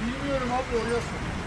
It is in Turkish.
Bilmiyorum abi oraya sor.